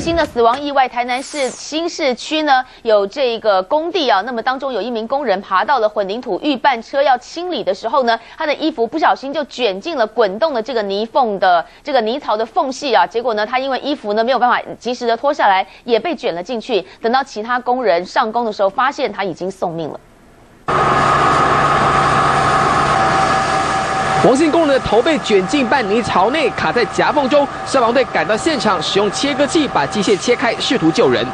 新的死亡意外，台南市新市区呢有这个工地啊，那么当中有一名工人爬到了混凝土预拌车要清理的时候呢，他的衣服不小心就卷进了滚动的这个泥缝的这个泥槽的缝隙啊，结果呢，他因为衣服呢没有办法及时的脱下来，也被卷了进去。等到其他工人上工的时候，发现他已经送命了。王姓工人的头被卷进半泥槽内，卡在夹缝中。消防队赶到现场，使用切割器把机械切开，试图救人。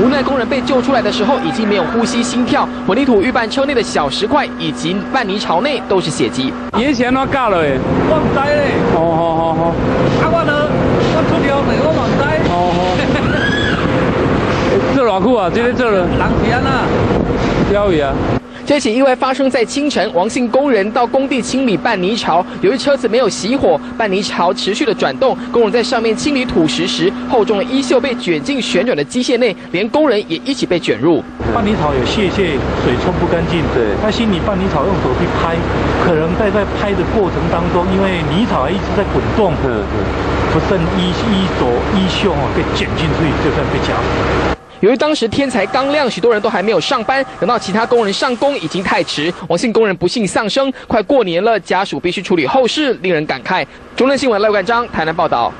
无奈工人被救出来的时候，已经没有呼吸、心跳。混凝土预拌车内的小石块以及半泥槽内都是血迹。以前我教了，我唔知咧。好好好好。啊，我呢，我出了未，我唔知。好好。做偌久啊？今天做了两天啦。标语啊！这起意外发生在清晨，王姓工人到工地清理半泥槽，由于车子没有熄火，半泥槽持续的转动，工人在上面清理土石时，厚重的衣袖被卷进旋转的机械内，连工人也一起被卷入。半泥槽有泄气，水冲不干净。对，他清理半泥槽用手去拍，可能在在拍的过程当中，因为泥槽还一直在滚动，不慎衣衣着衣袖啊被卷进去，就算被夹死。由于当时天才刚亮，许多人都还没有上班，等到其他工人上工已经太迟。王姓工人不幸丧生，快过年了，家属必须处理后事，令人感慨。中央新闻赖冠章台南报道。